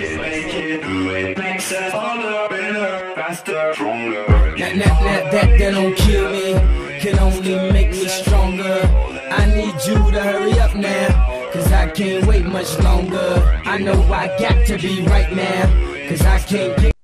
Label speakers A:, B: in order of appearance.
A: make it do it. Makes us better, faster, stronger.
B: That, that, that, that, that don't kill me, can only make me stronger. I need you to hurry up now, cause I can't wait much longer. I know I got to be right now, cause I can't get